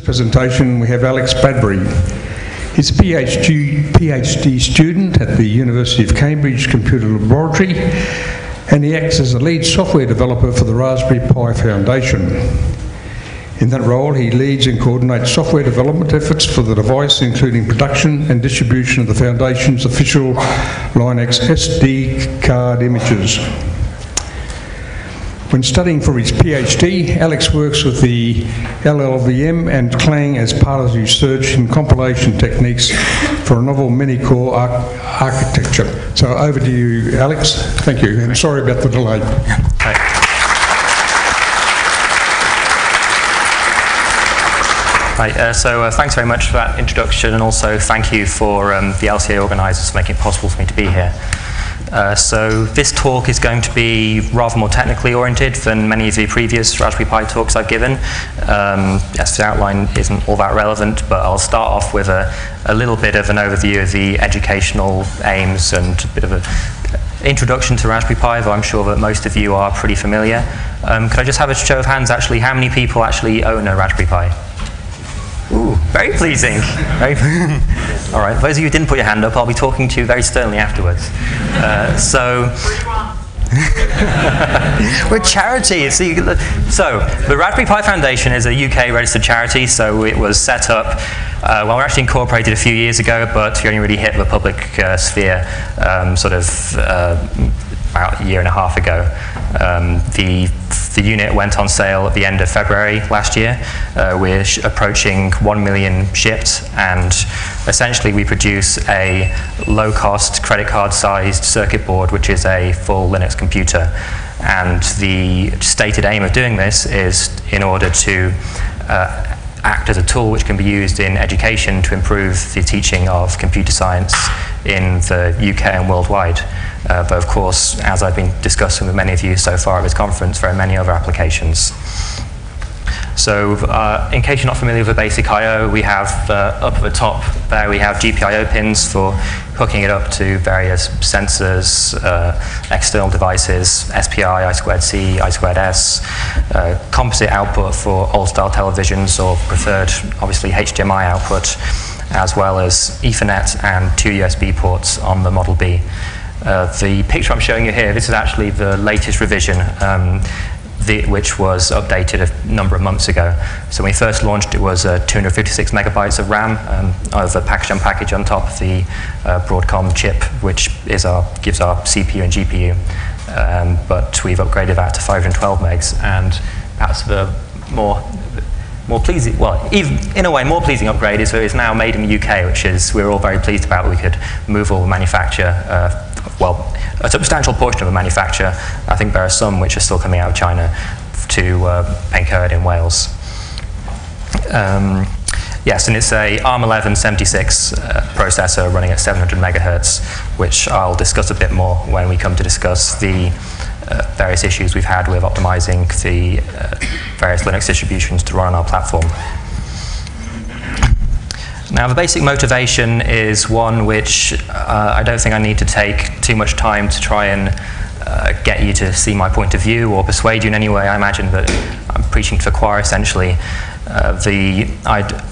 presentation, we have Alex Bradbury. He's a PhD, PhD student at the University of Cambridge Computer Laboratory and he acts as a lead software developer for the Raspberry Pi Foundation. In that role, he leads and coordinates software development efforts for the device, including production and distribution of the Foundation's official Linux SD card images. When studying for his PhD, Alex works with the LLVM and Clang as part of his research in compilation techniques for a novel many-core arch architecture. So over to you, Alex. Thank you, and sorry about the delay. Right, uh, so uh, thanks very much for that introduction, and also thank you for um, the LCA organisers for making it possible for me to be here. Uh, so this talk is going to be rather more technically oriented than many of the previous Raspberry Pi talks I've given. Um, yes, the outline isn't all that relevant, but I'll start off with a, a little bit of an overview of the educational aims and a bit of an introduction to Raspberry Pi, though I'm sure that most of you are pretty familiar. Um, could I just have a show of hands, actually, how many people actually own a Raspberry Pi? Ooh, very pleasing. Very All right, those of you who didn't put your hand up, I'll be talking to you very sternly afterwards. Uh, so, we're charity. So, so, the Raspberry Pi Foundation is a UK registered charity, so it was set up, uh, well, we're actually incorporated a few years ago, but we only really hit the public uh, sphere um, sort of uh, about a year and a half ago. Um, the the unit went on sale at the end of February last year. Uh, we're approaching 1 million shipped, and essentially we produce a low-cost credit card-sized circuit board, which is a full Linux computer. And the stated aim of doing this is in order to uh, act as a tool which can be used in education to improve the teaching of computer science in the UK and worldwide. Uh, but of course, as I've been discussing with many of you so far at this conference, there are many other applications. So uh, in case you're not familiar with the basic I.O., we have uh, up at the top there we have GPIO pins for hooking it up to various sensors, uh, external devices, SPI, I2C, I2S, uh, composite output for old-style televisions or preferred, obviously, HDMI output, as well as Ethernet and two USB ports on the Model B. Uh, the picture I'm showing you here, this is actually the latest revision, um, the, which was updated a number of months ago. So when we first launched, it was uh, 256 megabytes of RAM um, of the package on package on top of the uh, Broadcom chip, which is our, gives our CPU and GPU. Um, but we've upgraded that to 512 megs, and perhaps the more more pleasing, well, even in a way, more pleasing upgrade is that it's now made in the UK, which is we're all very pleased about. We could move all the manufacture uh, well, a substantial portion of the manufacture. I think there are some which are still coming out of China to uh, Pencoed in Wales. Um, yes, and it's a ARM11 76 uh, processor running at 700 megahertz, which I'll discuss a bit more when we come to discuss the uh, various issues we've had with optimizing the uh, various Linux distributions to run on our platform. Now, the basic motivation is one which uh, I don't think I need to take too much time to try and uh, get you to see my point of view or persuade you in any way. I imagine that I'm preaching to the choir essentially. Uh, the,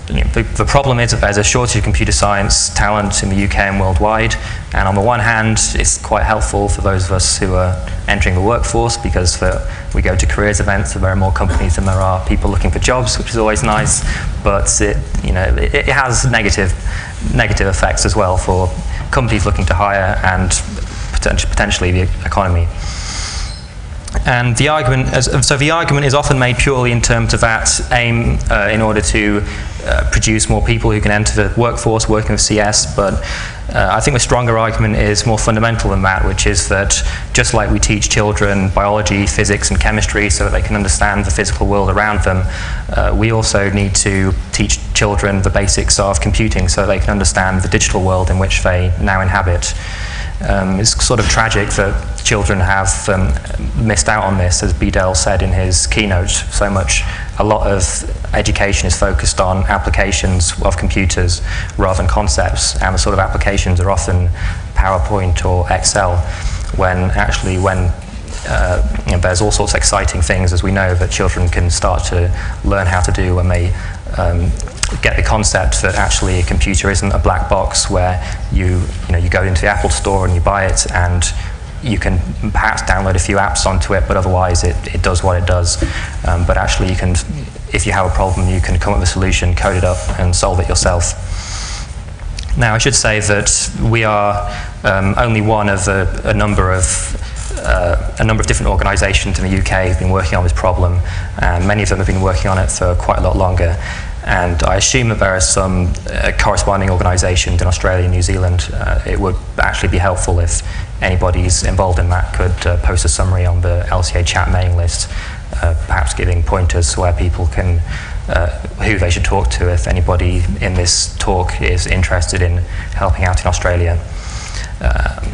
you know, the, the, problem is that there's a shortage of computer science talent in the UK and worldwide. And on the one hand, it's quite helpful for those of us who are entering the workforce because for, we go to careers events and there are more companies than there are people looking for jobs, which is always nice. But it, you know, it, it has negative, negative effects as well for companies looking to hire and potentially the economy. And the argument, so the argument is often made purely in terms of that aim uh, in order to uh, produce more people who can enter the workforce working with CS, but uh, I think the stronger argument is more fundamental than that, which is that just like we teach children biology, physics, and chemistry so that they can understand the physical world around them, uh, we also need to teach children the basics of computing so they can understand the digital world in which they now inhabit. Um, it's sort of tragic that children have um, missed out on this, as Bdale said in his keynote. So much, a lot of education is focused on applications of computers rather than concepts, and the sort of applications are often PowerPoint or Excel, when actually when uh, you know, there's all sorts of exciting things, as we know, that children can start to learn how to do when they um, get the concept that actually a computer isn't a black box where you, you, know, you go into the Apple store and you buy it and you can perhaps download a few apps onto it, but otherwise it, it does what it does. Um, but actually you can, if you have a problem, you can come up with a solution, code it up, and solve it yourself. Now, I should say that we are um, only one of a, a number of uh, a number of different organisations in the UK who've been working on this problem, and many of them have been working on it for quite a lot longer. And I assume that there are some uh, corresponding organisations in Australia and New Zealand. Uh, it would actually be helpful if anybody's involved in that could uh, post a summary on the LCA chat mailing list, uh, perhaps giving pointers to where people can, uh, who they should talk to if anybody in this talk is interested in helping out in Australia. Um,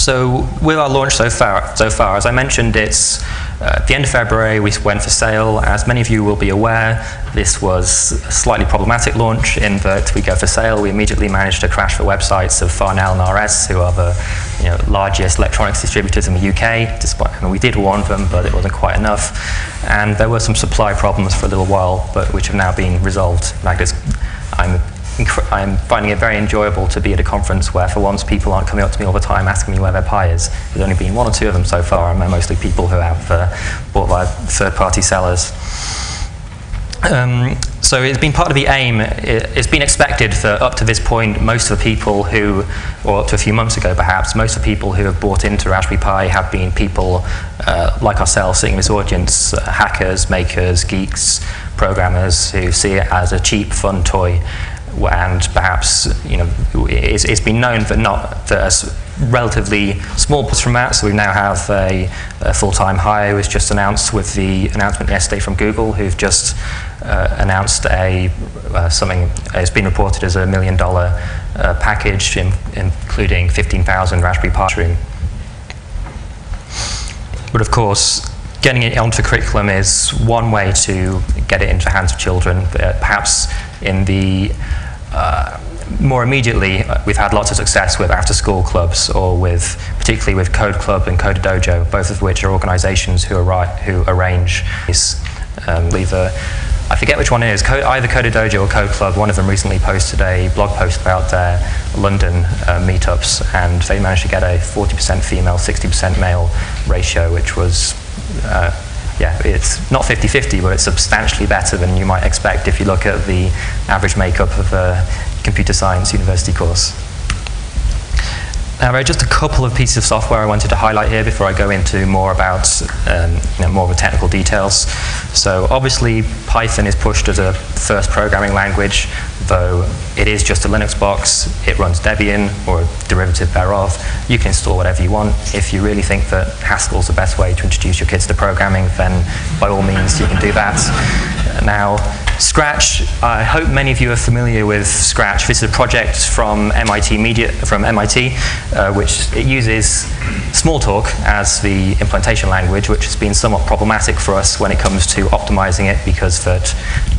So with our launch so far, so far as I mentioned, it's uh, at the end of February we went for sale. As many of you will be aware, this was a slightly problematic launch in that we go for sale. We immediately managed to crash the websites of Farnell and RS, who are the you know, largest electronics distributors in the UK. Despite, I mean, we did warn them, but it wasn't quite enough. And there were some supply problems for a little while, but which have now been resolved. This, I'm I'm finding it very enjoyable to be at a conference where, for once, people aren't coming up to me all the time asking me where their pie is. There's only been one or two of them so far, and they're mostly people who have uh, bought by third-party sellers. Um, so it's been part of the aim. It's been expected that up to this point, most of the people who, or up to a few months ago perhaps, most of the people who have bought into Raspberry Pi have been people uh, like ourselves sitting in this audience, uh, hackers, makers, geeks, programmers who see it as a cheap, fun toy and perhaps you know it's, it's been known that not that a relatively small push from that. So we now have a, a full-time hire was just announced with the announcement yesterday from Google, who've just uh, announced a uh, something. It's been reported as a million-dollar uh, package, in, including 15,000 Raspberry Pi. But of course, getting it onto curriculum is one way to get it into the hands of children. Perhaps in the uh, more immediately, uh, we've had lots of success with after-school clubs, or with particularly with Code Club and Code Dojo, both of which are organisations who, who arrange these. Um, either, I forget which one it is, Code, either Code Dojo or Code Club. One of them recently posted a blog post about their London uh, meetups, and they managed to get a 40% female, 60% male ratio, which was uh, yeah, it's not 50-50, but it's substantially better than you might expect if you look at the average makeup of a computer science university course. Now, there are just a couple of pieces of software I wanted to highlight here before I go into more about um, you know, more of the technical details. So obviously, Python is pushed as a first programming language, though it is just a Linux box. It runs Debian, or a derivative thereof. You can install whatever you want. If you really think that Haskell is the best way to introduce your kids to programming, then by all means, you can do that. Now, Scratch, I hope many of you are familiar with Scratch. This is a project from MIT Media, from MIT, uh, which it uses Smalltalk as the implementation language, which has been somewhat problematic for us when it comes to optimizing it because that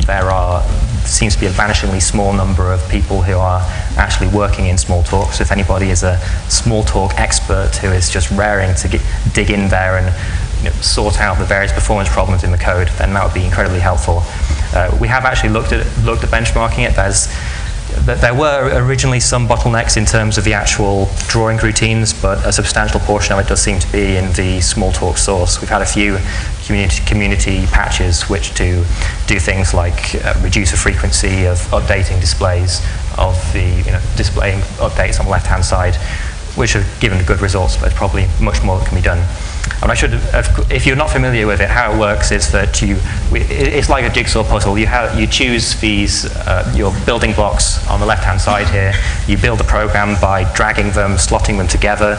there are seems to be a vanishingly small number of people who are actually working in Smalltalk. So if anybody is a Smalltalk expert who is just raring to get, dig in there and you know, sort out the various performance problems in the code, then that would be incredibly helpful. Uh, we have actually looked at, looked at benchmarking it. There's, there were originally some bottlenecks in terms of the actual drawing routines, but a substantial portion of it does seem to be in the Smalltalk source. We've had a few community, community patches which do do things like uh, reduce the frequency of updating displays of the you know, displaying updates on the left-hand side, which have given good results, but probably much more that can be done. And I should, if you're not familiar with it, how it works is that you, it's like a jigsaw puzzle. You, have, you choose these, uh, your building blocks on the left-hand side here. You build a program by dragging them, slotting them together.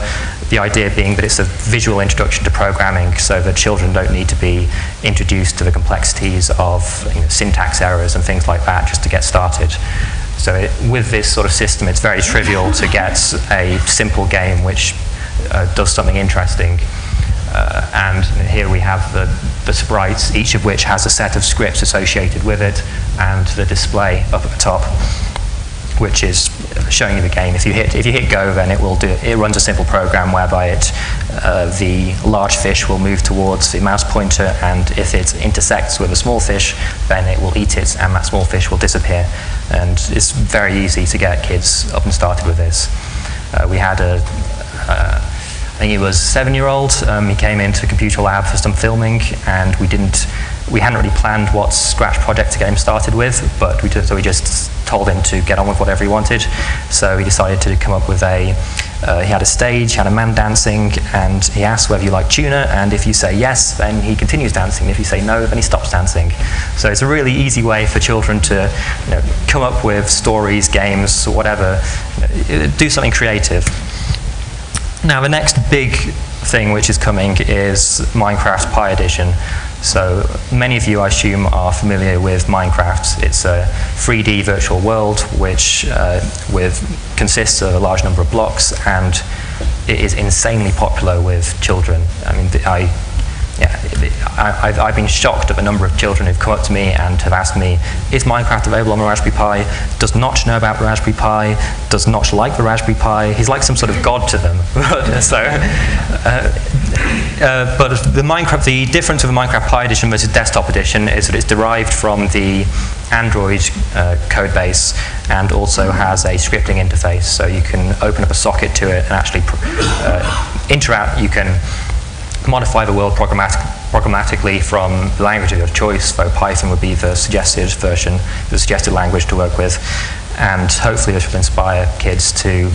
The idea being that it's a visual introduction to programming so that children don't need to be introduced to the complexities of you know, syntax errors and things like that just to get started. So it, with this sort of system, it's very trivial to get a simple game which uh, does something interesting. Uh, and here we have the, the sprites, each of which has a set of scripts associated with it, and the display up at the top. which is showing you the game. If you hit if you hit go, then it will do. It runs a simple program whereby it uh, the large fish will move towards the mouse pointer, and if it intersects with a small fish, then it will eat it, and that small fish will disappear. And it's very easy to get kids up and started with this. Uh, we had a uh, I think he was seven-year-old. Um, he came into computer lab for some filming, and we didn't we hadn't really planned what Scratch project to get him started with, but we just, so we just told him to get on with whatever he wanted. So he decided to come up with a, uh, he had a stage, he had a man dancing, and he asked whether you like tuna, and if you say yes, then he continues dancing. If you say no, then he stops dancing. So it's a really easy way for children to you know, come up with stories, games, or whatever, do something creative. Now the next big thing which is coming is Minecraft Pi Edition. So many of you, I assume, are familiar with Minecraft. It's a 3D virtual world which uh, with, consists of a large number of blocks and it is insanely popular with children. I mean, I yeah, I, have been shocked at the number of children who've come up to me and have asked me, is Minecraft available on the Raspberry Pi? Does Notch know about the Raspberry Pi? Does Notch like the Raspberry Pi? He's like some sort of god to them. so, uh, uh, but the Minecraft, the difference of the Minecraft Pi edition versus desktop edition is that it's derived from the Android uh, code base and also has a scripting interface. So you can open up a socket to it and actually uh, interact. You can modify the world programmatic, programmatically from the language of your choice, so Python would be the suggested version, the suggested language to work with, and hopefully this will inspire kids to,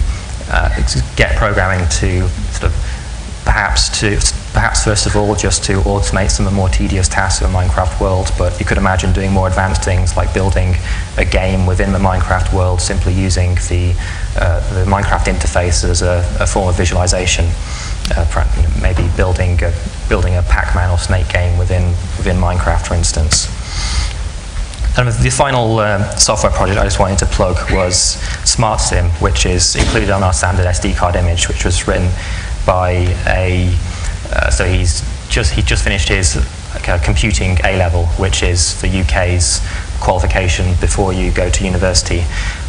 uh, get programming to sort of perhaps to perhaps first of all just to automate some of the more tedious tasks of the Minecraft world, but you could imagine doing more advanced things like building a game within the Minecraft world simply using the, uh, the Minecraft interface as a, a form of visualization uh, maybe building a, building a Pac-Man or Snake game within, within Minecraft, for instance. And the final uh, software project I just wanted to plug was SmartSim, which is included on our standard SD card image, which was written by a, uh, so he's just, he just finished his uh, computing A-level, which is the UK's qualification before you go to university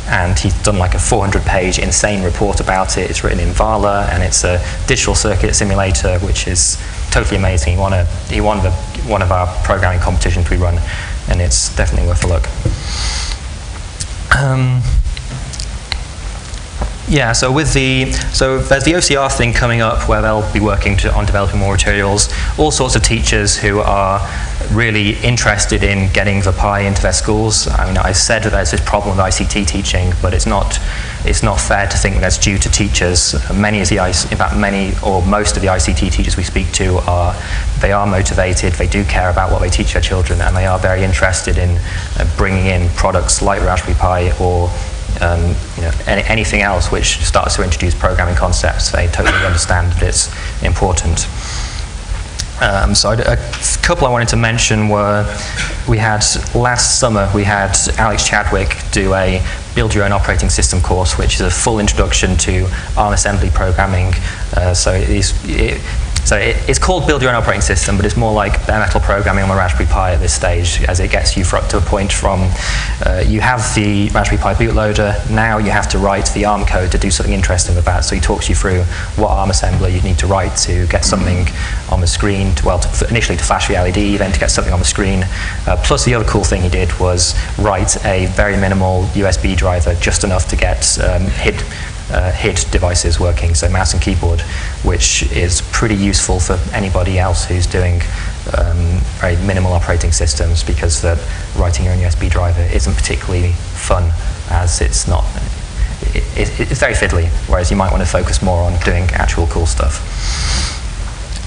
and he's done like a 400 page insane report about it. It's written in Vala and it's a digital circuit simulator which is totally amazing. He won, a, he won the, one of our programming competitions we run and it's definitely worth a look. Um, yeah, so with the so there's the OCR thing coming up where they'll be working to, on developing more materials. All sorts of teachers who are really interested in getting the Pi into their schools. I mean, I said that there's this problem with ICT teaching, but it's not it's not fair to think that's due to teachers. Many of the in fact many or most of the ICT teachers we speak to are they are motivated, they do care about what they teach their children, and they are very interested in uh, bringing in products like Raspberry Pi or um, you know, any, anything else which starts to introduce programming concepts, they totally understand that it's important. Um, so a couple I wanted to mention were, we had last summer, we had Alex Chadwick do a build your own operating system course, which is a full introduction to ARM assembly programming. Uh, so it so it, it's called Build Your Own Operating System, but it's more like bare metal programming on the Raspberry Pi at this stage, as it gets you up to a point from uh, you have the Raspberry Pi bootloader, now you have to write the ARM code to do something interesting with that. So he talks you through what ARM assembler you need to write to get something on the screen, to, well, to, initially to flash the LED, then to get something on the screen. Uh, plus the other cool thing he did was write a very minimal USB driver, just enough to get um, hit uh, HID devices working, so mouse and keyboard, which is pretty useful for anybody else who's doing um, very minimal operating systems because the writing your own USB driver isn't particularly fun as it's not, it, it, it's very fiddly, whereas you might want to focus more on doing actual cool stuff.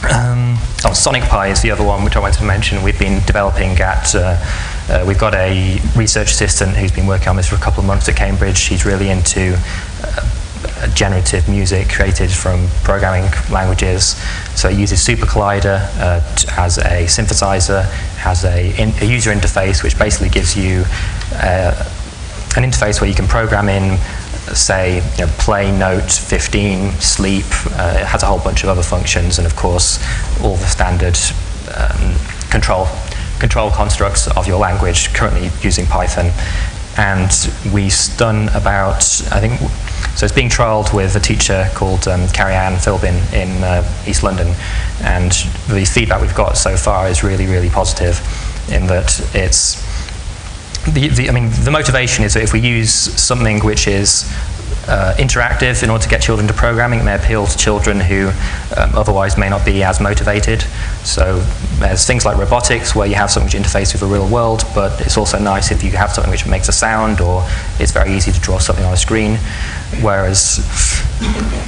Um, oh, Sonic Pi is the other one which I wanted to mention. We've been developing at, uh, uh, we've got a research assistant who's been working on this for a couple of months at Cambridge. She's really into uh, generative music created from programming languages. So it uses SuperCollider uh, as a synthesizer, has a, in, a, user interface which basically gives you uh, an interface where you can program in say, you know, play note 15, sleep, uh, it has a whole bunch of other functions, and of course, all the standard um, control, control constructs of your language, currently using Python. And we've done about, I think, so it's being trialled with a teacher called um, Carrie Ann Philbin in uh, East London, and the feedback we've got so far is really, really positive in that it's, the, the, I mean, the motivation is that if we use something which is uh, interactive in order to get children to programming. It may appeal to children who um, otherwise may not be as motivated. So there's things like robotics where you have something which interfaces with the real world, but it's also nice if you have something which makes a sound or it's very easy to draw something on a screen. Whereas,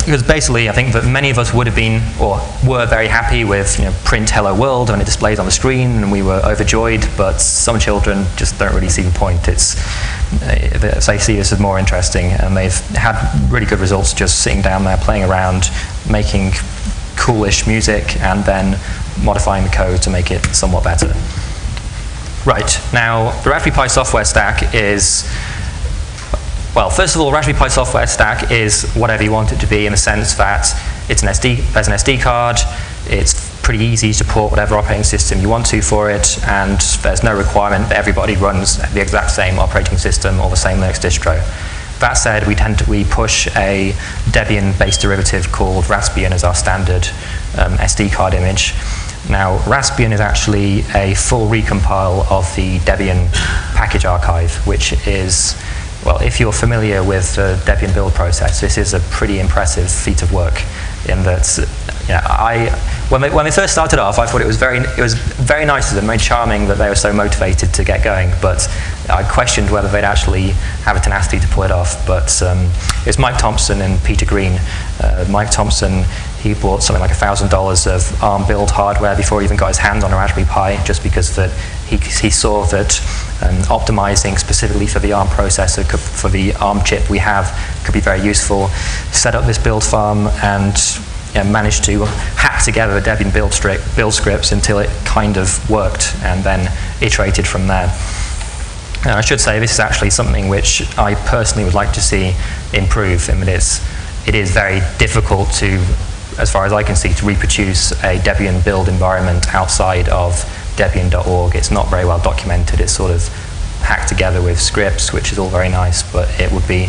because basically I think that many of us would have been or were very happy with you know, print hello world and it displays on the screen and we were overjoyed, but some children just don't really see the point. It's, uh, they see this as more interesting and they've had really good results just sitting down there playing around, making coolish music and then modifying the code to make it somewhat better. Right, now the Raspberry Pi software stack is well, first of all, Raspberry Pi software stack is whatever you want it to be in the sense that it's an SD, there's an SD card, it's pretty easy to port whatever operating system you want to for it, and there's no requirement that everybody runs the exact same operating system or the same Linux distro. That said, we tend to we push a Debian-based derivative called Raspbian as our standard um, SD card image. Now, Raspbian is actually a full recompile of the Debian package archive, which is well, if you're familiar with the Debian build process, this is a pretty impressive feat of work in that you know, I, when they, when they first started off, I thought it was very, it was very nice of them, very charming that they were so motivated to get going, but I questioned whether they'd actually have a tenacity to pull it off. But um, it was Mike Thompson and Peter Green. Uh, Mike Thompson, he bought something like $1,000 of ARM build hardware before he even got his hands on a Raspberry Pi, just because that he, he saw that um, optimizing specifically for the ARM processor, could, for the ARM chip we have, could be very useful. Set up this build farm and managed to hack together the Debian build, build scripts until it kind of worked and then iterated from there. Now, I should say this is actually something which I personally would like to see improve. I mean, it's, it is very difficult to, as far as I can see, to reproduce a Debian build environment outside of Debian.org. It's not very well documented. It's sort of hacked together with scripts, which is all very nice, but it would be,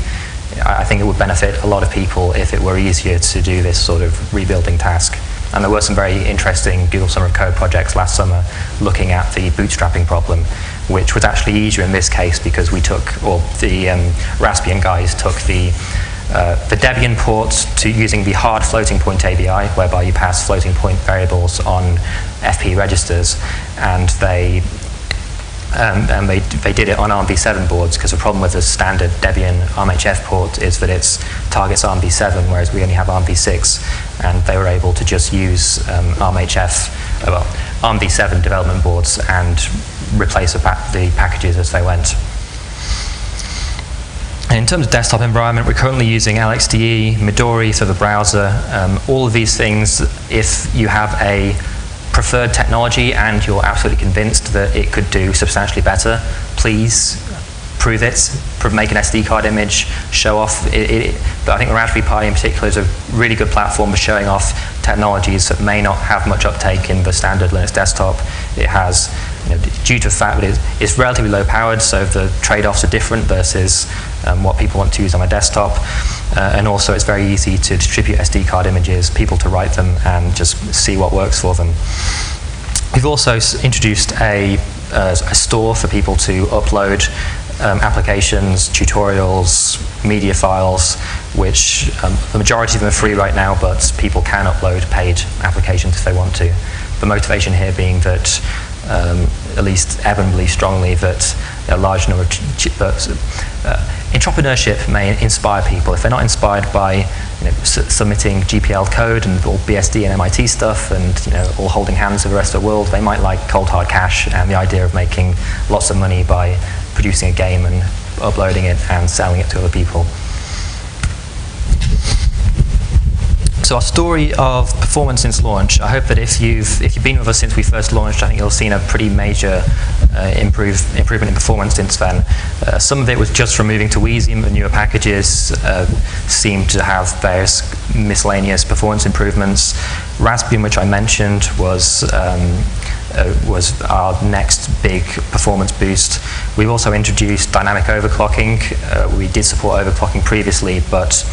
I think it would benefit a lot of people if it were easier to do this sort of rebuilding task. And there were some very interesting Google Summer of Code projects last summer looking at the bootstrapping problem, which was actually easier in this case because we took, or the um, Raspbian guys took the uh, the Debian port to using the hard floating point ABI, whereby you pass floating point variables on FP registers, and they um, and they, they did it on ARMv7 boards because the problem with the standard Debian ARMHF port is that it targets ARMv7, whereas we only have ARMv6, and they were able to just use um, ARMHF, uh, well, ARMv7 development boards and replace the, pa the packages as they went. In terms of desktop environment, we're currently using LXDE, Midori for the browser. Um, all of these things, if you have a preferred technology and you're absolutely convinced that it could do substantially better, please prove it, make an SD card image, show off. It, it, but I think the Raspberry Pi in particular is a really good platform for showing off technologies that may not have much uptake in the standard Linux desktop. It has, you know, due to the fact that it's relatively low powered, so the trade-offs are different versus um, what people want to use on a desktop. Uh, and also it's very easy to distribute SD card images, people to write them and just see what works for them. We've also introduced a, uh, a store for people to upload um, applications, tutorials, media files, which um, the majority of them are free right now, but people can upload paid applications if they want to. The motivation here being that um, at least Eben believes strongly that a large number of uh, entrepreneurship may inspire people. If they're not inspired by you know, submitting GPL code and all BSD and MIT stuff and you know, all holding hands with the rest of the world, they might like cold hard cash and the idea of making lots of money by producing a game and uploading it and selling it to other people. So our story of performance since launch, I hope that if you've, if you've been with us since we first launched, I think you'll have seen a pretty major uh, improve, improvement in performance since then. Uh, some of it was just from moving to Wheezy, the newer packages uh, seem to have various miscellaneous performance improvements. Raspbian, which I mentioned, was um, uh, was our next big performance boost. We've also introduced dynamic overclocking. Uh, we did support overclocking previously, but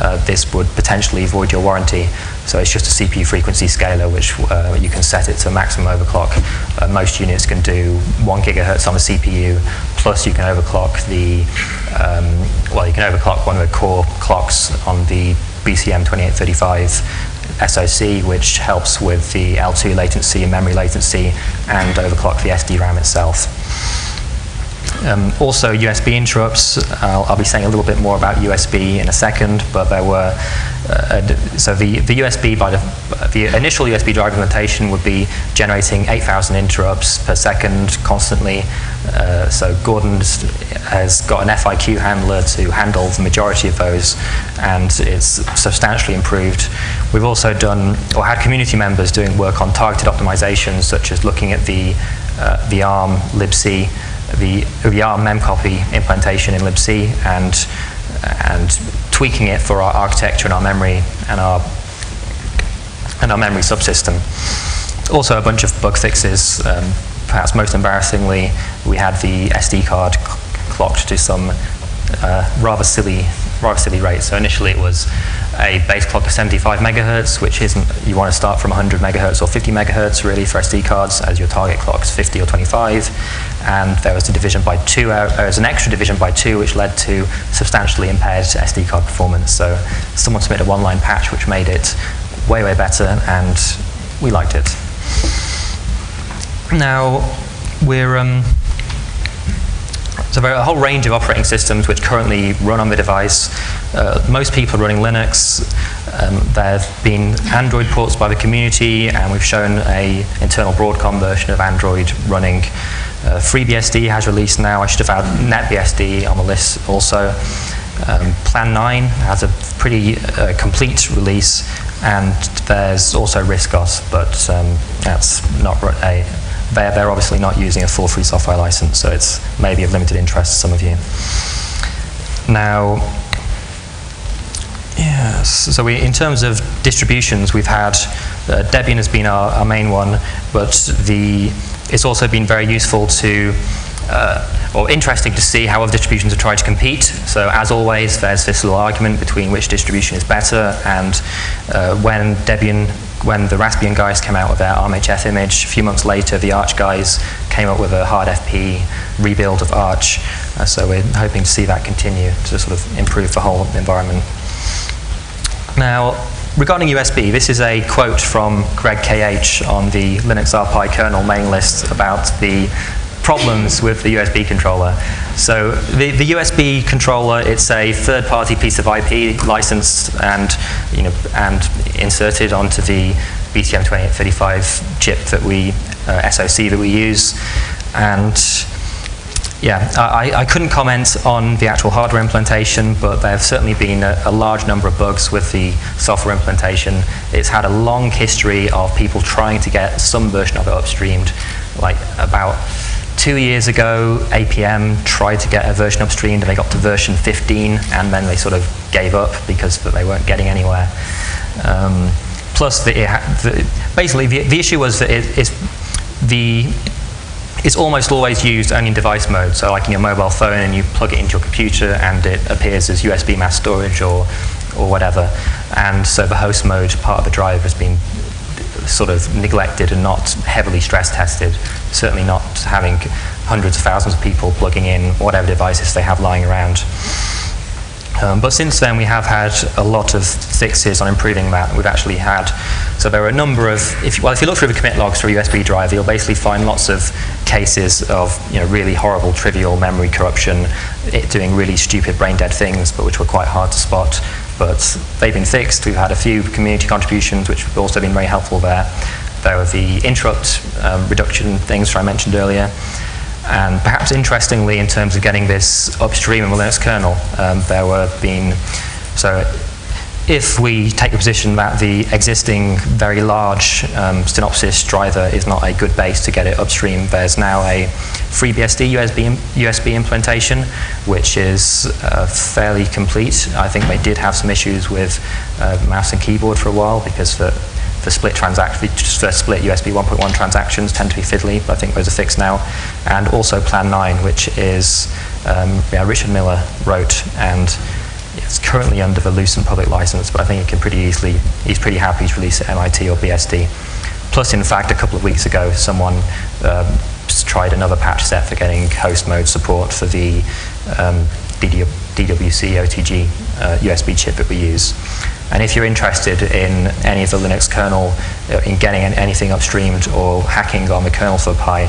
uh, this would potentially void your warranty. So it's just a CPU frequency scaler, which uh, you can set it to maximum overclock. Uh, most units can do one gigahertz on a CPU, plus you can overclock the, um, well, you can overclock one of the core clocks on the BCM 2835 SoC, which helps with the L2 latency and memory latency, and overclock the SD-RAM itself. Um, also, USB interrupts. I'll, I'll, be saying a little bit more about USB in a second, but there were so the, the USB by the, the initial USB drive implementation would be generating 8,000 interrupts per second constantly. Uh, so Gordon has got an FIQ handler to handle the majority of those, and it's substantially improved. We've also done or had community members doing work on targeted optimizations, such as looking at the uh, the ARM libc the, the ARM memcopy implementation in libc and, and tweaking it for our architecture and our memory and our, and our memory subsystem. Also a bunch of bug fixes. Um, perhaps most embarrassingly, we had the SD card clocked to some uh, rather silly rather silly rates. So initially it was a base clock of 75 megahertz, which isn't, you want to start from 100 megahertz or 50 megahertz really for SD cards as your target clocks 50 or 25. And there was a division by two, uh, there was an extra division by two, which led to substantially impaired SD card performance. So someone submitted a one-line patch which made it way, way better, and we liked it. Now, we're, um, so there are a whole range of operating systems which currently run on the device. Uh, most people are running Linux. Um, there have been Android ports by the community, and we've shown a internal Broadcom version of Android running. Uh, FreeBSD has released now. I should have had NetBSD on the list also. Um, Plan 9 has a pretty uh, complete release, and there's also RISC-OS, but um, that's not a they're, they're obviously not using a full free software license, so it's maybe of limited interest to some of you. Now, yes, so we, in terms of distributions, we've had, uh, Debian has been our, our main one, but the, it's also been very useful to uh, or interesting to see how other distributions have tried to compete. So as always, there's this little argument between which distribution is better, and uh, when Debian when the Raspbian guys came out with their ARMHF image, a few months later, the Arch guys came up with a hard FP rebuild of Arch. Uh, so we're hoping to see that continue to sort of improve the whole environment. Now, regarding USB, this is a quote from Greg KH on the Linux RPi kernel main list about the problems with the USB controller. So the, the USB controller, it's a third-party piece of IP licensed and, you know, and inserted onto the BCM2835 chip that we, uh, SoC that we use. And yeah, I, I, couldn't comment on the actual hardware implementation, but there have certainly been a, a, large number of bugs with the software implementation. It's had a long history of people trying to get some version of it upstreamed, like about Two years ago, APM tried to get a version upstreamed and they got to version 15 and then they sort of gave up because they weren't getting anywhere. Um, plus, the, the, basically, the, the, issue was that it, the, it's almost always used only in device mode. So like in your mobile phone and you plug it into your computer and it appears as USB mass storage or, or whatever. And so the host mode part of the drive has been sort of neglected and not heavily stress tested. Certainly not having hundreds of thousands of people plugging in whatever devices they have lying around. Um, but since then, we have had a lot of fixes on improving that. We've actually had, so there are a number of, if well, if you look through the commit logs for a USB drive, you'll basically find lots of cases of you know, really horrible, trivial memory corruption, it doing really stupid, brain dead things, but which were quite hard to spot but they've been fixed. We've had a few community contributions which have also been very helpful there. There are the interrupt um, reduction things which I mentioned earlier. And perhaps interestingly, in terms of getting this upstream in the Linux kernel, um, there were been, so if we take the position that the existing very large um, Synopsys driver is not a good base to get it upstream, there's now a FreeBSD USB, USB implementation, which is uh, fairly complete. I think they did have some issues with uh, mouse and keyboard for a while because the, the split transaction, for split USB 1.1 transactions tend to be fiddly, but I think those are fixed now. And also Plan 9, which is um, yeah, Richard Miller wrote, and it's currently under the Lucent public license, but I think he can pretty easily, he's pretty happy to release it MIT or BSD. Plus, in fact, a couple of weeks ago, someone um, tried another patch set for getting host mode support for the um, DWC OTG uh, USB chip that we use. And if you're interested in any of the Linux kernel, uh, in getting anything upstreamed or hacking on the kernel for Pi,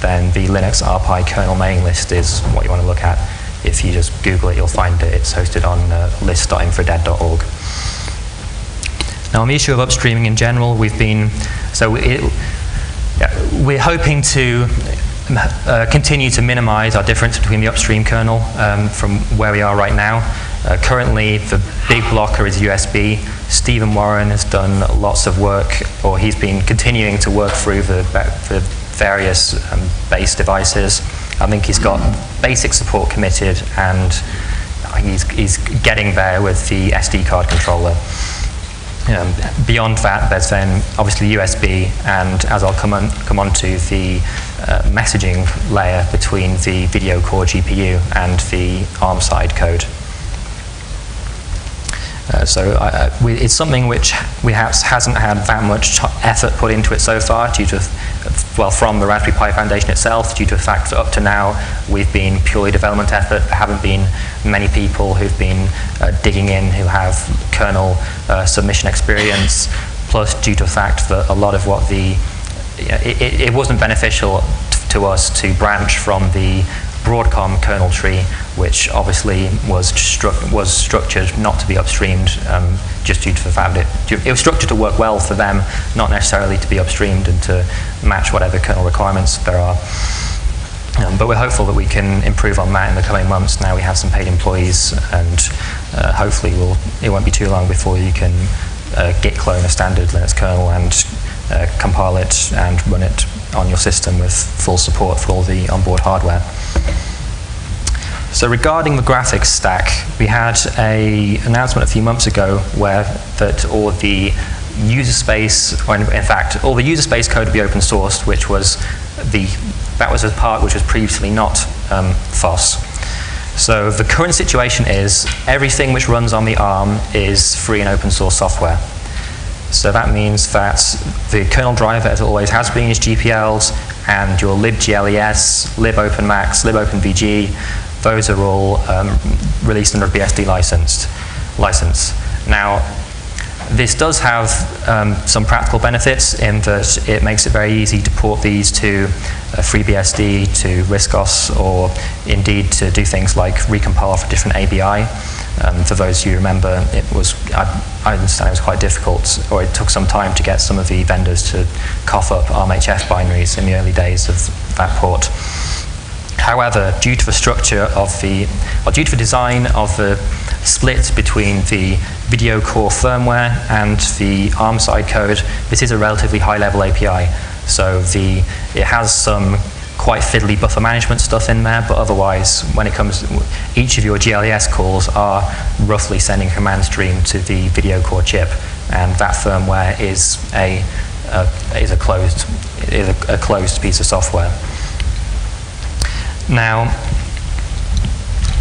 then the Linux RPi kernel mailing list is what you want to look at. If you just Google it, you'll find it. It's hosted on uh. Now, on the issue of upstreaming in general, we've been, so it, yeah, we're hoping to uh, continue to minimize our difference between the upstream kernel um, from where we are right now. Uh, currently, the big blocker is USB. Stephen Warren has done lots of work, or he's been continuing to work through the, the various um, base devices. I think he's got basic support committed, and he's, he's getting there with the SD card controller. Um, beyond that, there's then obviously USB, and as I'll come on, come on to, the uh, messaging layer between the video core GPU and the ARM side code. Uh, so uh, we, it's something which we hasn't had that much effort put into it so far due to, well, from the Raspberry Pi Foundation itself, due to the fact that up to now we've been purely development effort. There haven't been many people who've been uh, digging in who have kernel uh, submission experience, plus due to the fact that a lot of what the, you know, it, it wasn't beneficial to us to branch from the Broadcom kernel tree, which obviously was, stru was structured not to be upstreamed um, just due to the fact that it, it was structured to work well for them, not necessarily to be upstreamed and to match whatever kernel requirements there are. Um, but we're hopeful that we can improve on that in the coming months. Now we have some paid employees, and uh, hopefully we'll, it won't be too long before you can uh, git clone a standard Linux kernel and uh, compile it and run it on your system with full support for all the onboard hardware. So regarding the graphics stack, we had a announcement a few months ago where that all the user space, or in, in fact, all the user space code would be open sourced, which was the that was a part which was previously not um, FOSS. So the current situation is everything which runs on the ARM is free and open source software. So that means that the kernel driver, as it always has been, is GPLs, and your libgles, libopenmax, libopenvg, those are all um, released under a BSD licensed license. Now, this does have um, some practical benefits in that it makes it very easy to port these to uh, FreeBSD, to RISC-OS, or indeed to do things like recompile for different ABI. Um, for those who remember, it was, I, I, understand it was quite difficult, or it took some time to get some of the vendors to cough up ARMHF binaries in the early days of that port. However, due to the structure of the, or due to the design of the split between the video core firmware and the ARM side code, this is a relatively high level API. So the, it has some quite fiddly buffer management stuff in there, but otherwise, when it comes, each of your GLES calls are roughly sending a command stream to the video core chip, and that firmware is a, is a closed is a, a closed piece of software. Now,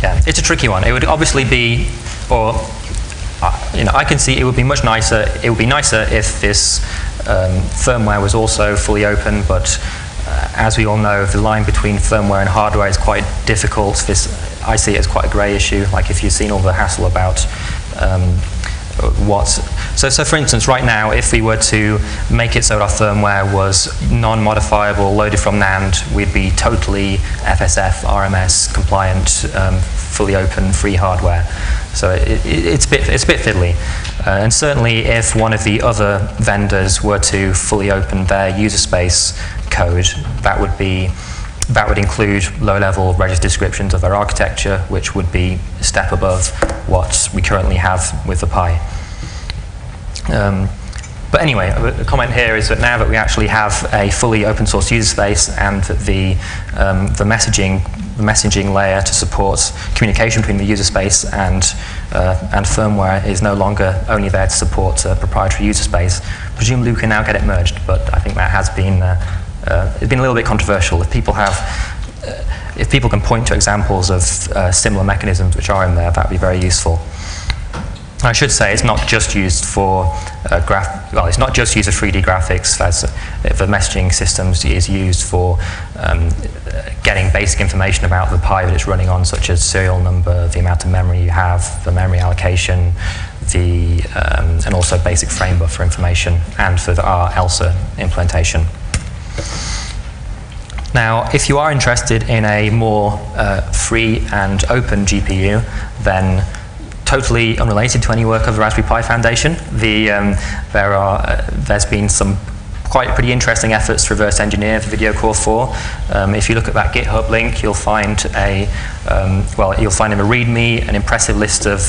yeah, it's a tricky one. It would obviously be, or you know, I can see it would be much nicer. It would be nicer if this um, firmware was also fully open, but uh, as we all know, the line between firmware and hardware is quite difficult. This, I see it as quite a grey issue. Like if you've seen all the hassle about um, what. So, so for instance, right now, if we were to make it so our firmware was non-modifiable, loaded from NAND, we'd be totally FSF, RMS compliant, um, fully open, free hardware. So it, it, it's, a bit, it's a bit fiddly. Uh, and certainly if one of the other vendors were to fully open their user space code, that would be that would include low-level register descriptions of their architecture, which would be a step above what we currently have with the Pi. Um, but anyway, the comment here is that now that we actually have a fully open source user space and the, um, the messaging the messaging layer to support communication between the user space and uh, and firmware is no longer only there to support uh, proprietary user space. Presumably we can now get it merged, but I think that has been, uh, uh, it's been a little bit controversial. If people have, uh, if people can point to examples of similar mechanisms which are in there, that would be very useful. I should say it's not just used for uh, graph. Well, it's not just used for 3D graphics. As uh, the messaging systems is used for um, getting basic information about the Pi that it's running on, such as serial number, the amount of memory you have, the memory allocation, the um, and also basic frame buffer information, and for the, our ALSA implementation. Now, if you are interested in a more uh, free and open GPU, then totally unrelated to any work of the Raspberry Pi Foundation. The, um, there are, uh, there's been some quite pretty interesting efforts to reverse engineer the Video Core 4. Um, if you look at that GitHub link, you'll find a, um, well, you'll find in a README an impressive list of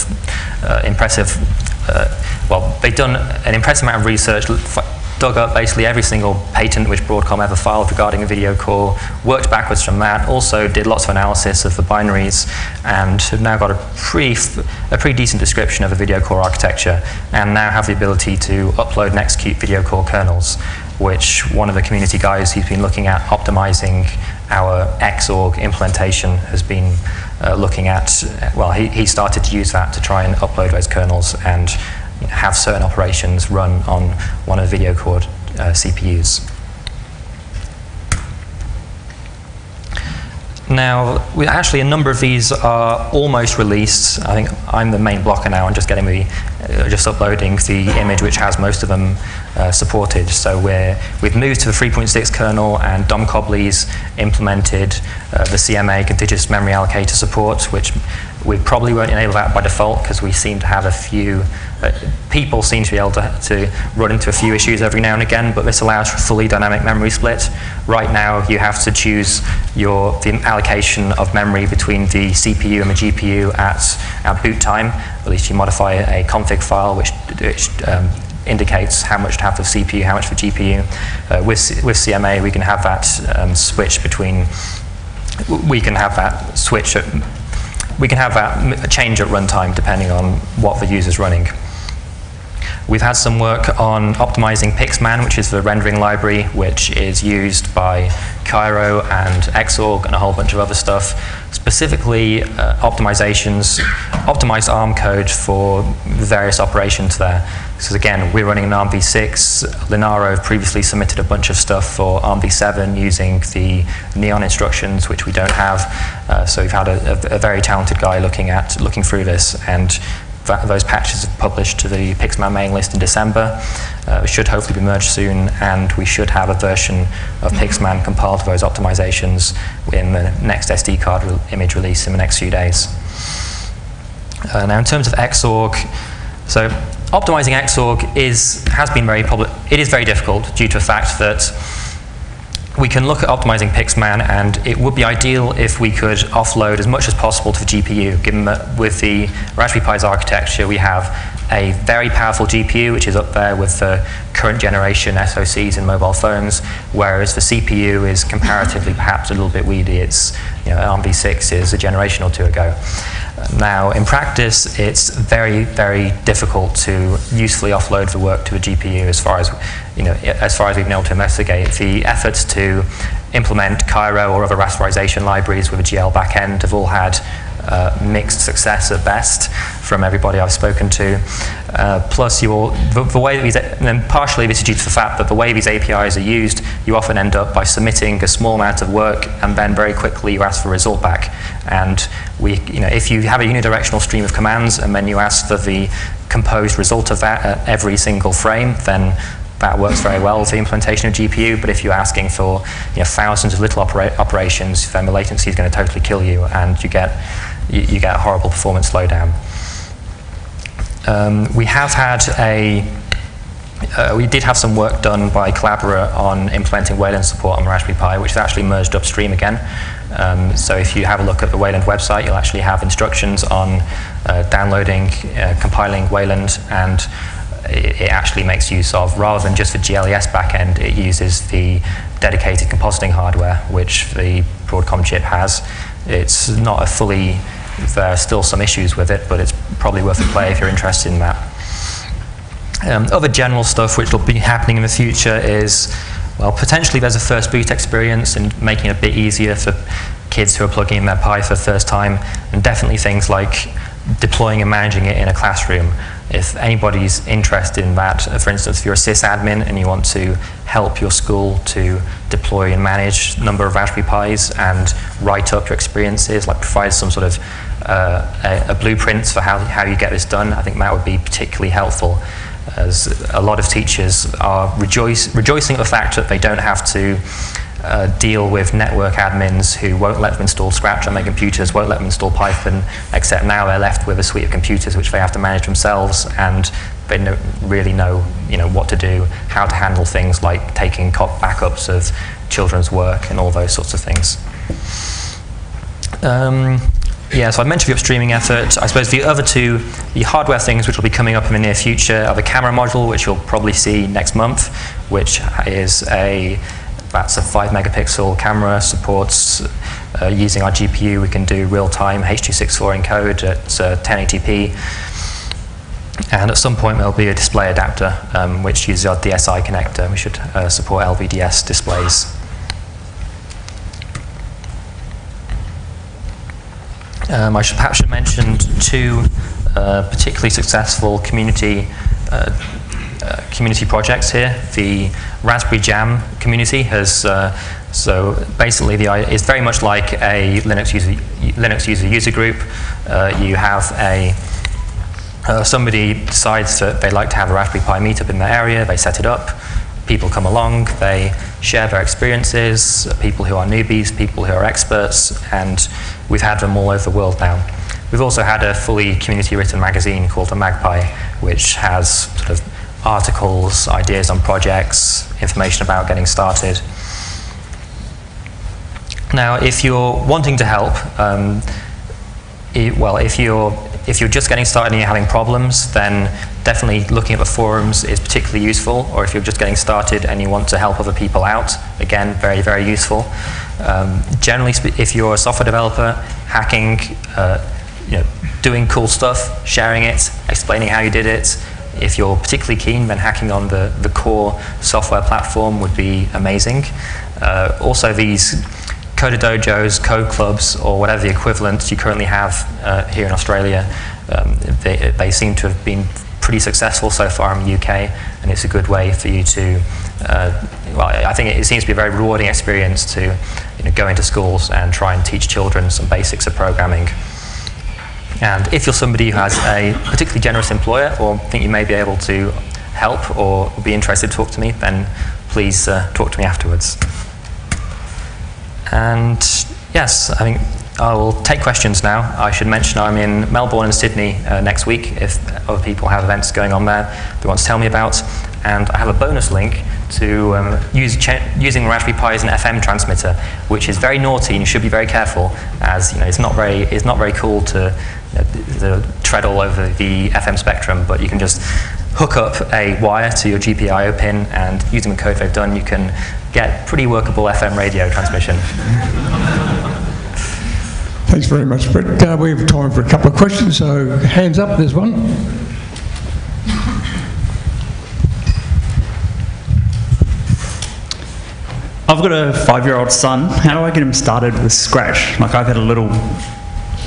uh, impressive, uh, well, they've done an impressive amount of research dug up basically every single patent which Broadcom ever filed regarding a video core, worked backwards from that, also did lots of analysis of the binaries, and have now got a pretty, a pretty decent description of a video core architecture, and now have the ability to upload and execute video core kernels, which one of the community guys who's been looking at optimizing our Xorg implementation has been uh, looking at, well, he, he started to use that to try and upload those kernels and have certain operations run on one of the video core uh, CPUs. Now, we, actually, a number of these are almost released. I think I'm the main blocker now and just getting the, uh, just uploading the image which has most of them uh, supported. So we're, we've moved to the 3.6 kernel and Dom Cobley's implemented uh, the CMA contiguous memory allocator support, which we probably won't enable that by default because we seem to have a few, uh, people seem to be able to, to run into a few issues every now and again, but this allows for fully dynamic memory split. Right now, you have to choose your, the allocation of memory between the CPU and the GPU at, at boot time. At least you modify a config file which, which um, indicates how much to have for CPU, how much for GPU. Uh, with, with CMA, we can have that um, switch between, we can have that switch at we can have that change at runtime depending on what the user's running. We've had some work on optimizing Pixman, which is the rendering library, which is used by Cairo and Xorg and a whole bunch of other stuff. Specifically, uh, optimizations, optimized ARM code for various operations there. So again, we're running an ARMv6. Linaro previously submitted a bunch of stuff for ARMv7 using the Neon instructions, which we don't have. Uh, so we've had a, a, a, very talented guy looking at looking through this, and those patches are published to the Pixman mailing list in December. Uh, should hopefully be merged soon, and we should have a version of Pixman compiled to those optimizations in the next SD card re image release in the next few days. Uh, now, in terms of Xorg, so optimizing Xorg is, has been very public. It is very difficult due to the fact that we can look at optimizing Pixman, and it would be ideal if we could offload as much as possible to the GPU, given that with the Raspberry Pi's architecture, we have a very powerful GPU, which is up there with the current generation SoCs in mobile phones, whereas the CPU is comparatively perhaps a little bit weedy. It's, you know, ARMv6 is a generation or two ago. Now, in practice, it's very, very difficult to usefully offload the work to a GPU as far as, you know, as far as we've been able to investigate. The efforts to implement Cairo or other rasterization libraries with a GL backend have all had uh, mixed success at best from everybody I've spoken to. Uh, plus, you all, the, the, way these, and partially this is due to the fact that the way these APIs are used, you often end up by submitting a small amount of work and then very quickly you ask for a result back. And we, you know, if you have a unidirectional stream of commands and then you ask for the composed result of that at every single frame, then that works very well for the implementation of GPU, but if you're asking for you know, thousands of little opera operations, then the latency is going to totally kill you, and you get, you, you get a horrible performance slowdown. Um, we have had a, uh, we did have some work done by Collabora on implementing Wayland support on Raspberry Pi, which is actually merged upstream again. Um, so if you have a look at the Wayland website, you'll actually have instructions on uh, downloading, uh, compiling Wayland, and it, it, actually makes use of, rather than just the GLES backend, it uses the dedicated compositing hardware, which the Broadcom chip has. It's not a fully there are still some issues with it, but it's probably worth a play if you're interested in that. Um, other general stuff which will be happening in the future is, well, potentially there's a first boot experience and making it a bit easier for kids who are plugging in their Pi for the first time, and definitely things like deploying and managing it in a classroom. If anybody's interested in that, uh, for instance, if you're a sysadmin and you want to help your school to deploy and manage a number of Raspberry Pis and write up your experiences, like provide some sort of uh, a, a blueprint for how, how you get this done, I think that would be particularly helpful as a lot of teachers are rejoice, rejoicing at the fact that they don't have to uh, deal with network admins who won't let them install Scratch on their computers, won't let them install Python, except now they're left with a suite of computers which they have to manage themselves and really know, you know what to do, how to handle things like taking backups of children's work and all those sorts of things. Um, yeah, so I mentioned the upstreaming effort. I suppose the other two, the hardware things which will be coming up in the near future are the camera module, which you'll probably see next month, which is a that's a 5 megapixel camera, supports uh, using our GPU, we can do real-time H.264 encode at uh, 1080p. And at some point there'll be a display adapter um, which uses our DSI connector. We should uh, support LVDS displays. Um, I should perhaps should mention two uh, particularly successful community uh, uh, community projects here. The Raspberry Jam community has, uh, so basically the, it's very much like a Linux user, Linux user user group. Uh, you have a, uh, somebody decides that they like to have a Raspberry Pi meetup in their area, they set it up, people come along, they share their experiences, people who are newbies, people who are experts, and we've had them all over the world now. We've also had a fully community written magazine called the MagPi, which has sort of articles, ideas on projects, information about getting started. Now, if you're wanting to help, um, it, well, if you're if you're just getting started and you're having problems, then definitely looking at the forums is particularly useful. Or if you're just getting started and you want to help other people out, again, very, very useful. Um, generally, if you're a software developer, hacking, uh, you know, doing cool stuff, sharing it, explaining how you did it, if you're particularly keen, then hacking on the, the core software platform would be amazing. Uh, also, these coder dojos, code clubs, or whatever the equivalent you currently have uh, here in Australia, um, they, they seem to have been pretty successful so far in the UK, and it's a good way for you to, uh, well, I think it seems to be a very rewarding experience to you know, go into schools and try and teach children some basics of programming. And if you're somebody who has a particularly generous employer or think you may be able to help or be interested talk to me, then please uh, talk to me afterwards. And yes, I think I will take questions now. I should mention I'm in Melbourne and Sydney uh, next week if other people have events going on there they want to tell me about. And I have a bonus link to um, use using Raspberry Pi as an FM transmitter, which is very naughty and you should be very careful as you know, it's, not very, it's not very cool to the tread all over the FM spectrum, but you can just hook up a wire to your GPIO pin and using the code they've done, you can get pretty workable FM radio transmission. Thanks very much, Brett. Uh, we have time for a couple of questions, so hands up, there's one. I've got a five-year-old son. How do I get him started with Scratch? Like I've had a little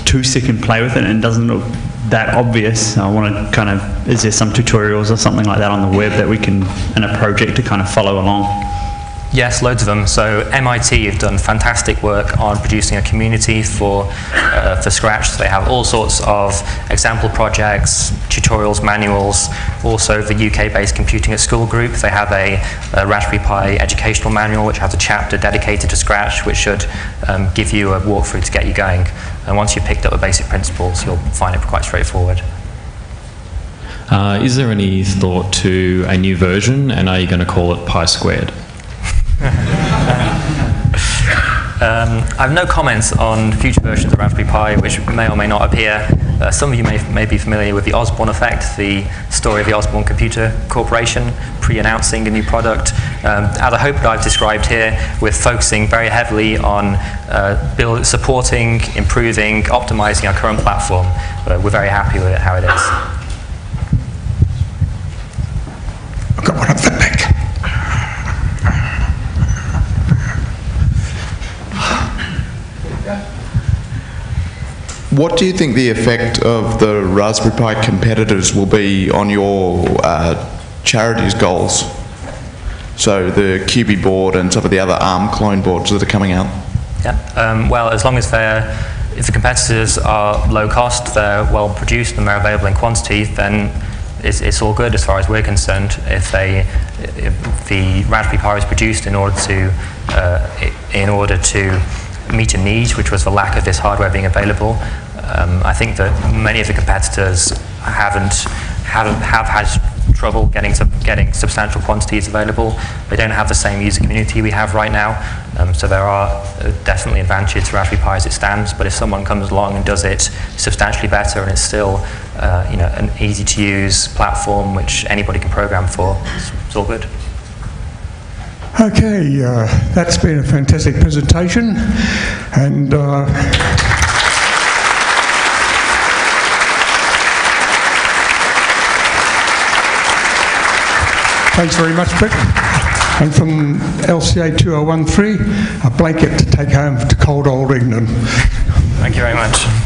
too sick and play with it and it doesn't look that obvious. I want to kind of, is there some tutorials or something like that on the web that we can, in a project to kind of follow along? Yes, loads of them. So MIT have done fantastic work on producing a community for, uh, for Scratch. So they have all sorts of example projects, tutorials, manuals. Also, the UK-based Computing at School group, they have a, a, Raspberry Pi educational manual which has a chapter dedicated to Scratch, which should um, give you a walkthrough to get you going. And once you've picked up the basic principles, you'll find it quite straightforward. Uh, is there any thought to a new version, and are you going to call it Pi Squared? Um, I have no comments on future versions of Raspberry Pi, which may or may not appear. Uh, some of you may, may be familiar with the Osborne effect, the story of the Osborne Computer Corporation pre-announcing a new product. Um, as I hope that I've described here, we're focusing very heavily on uh, build, supporting, improving, optimizing our current platform. Uh, we're very happy with it, how it is. I've got one up the back. What do you think the effect of the Raspberry Pi competitors will be on your uh, charities goals? So the Cubieboard and some of the other ARM clone boards that are coming out. Yeah. Um, well, as long as they're, if the competitors are low cost, they're well produced, and they're available in quantity, then it's, it's all good as far as we're concerned. If they, if the Raspberry Pi is produced in order to, uh, in order to meet a need, which was the lack of this hardware being available, um, I think that many of the competitors haven't, haven't have had trouble getting getting substantial quantities available. They don't have the same user community we have right now, um, so there are uh, definitely advantages to Raspberry Pi as it stands. But if someone comes along and does it substantially better, and it's still uh, you know an easy-to-use platform which anybody can program for, it's all good. Okay, uh, that's been a fantastic presentation, and uh, thanks very much, Brett. And from LCA 2013, a blanket to take home to cold old England. Thank you very much.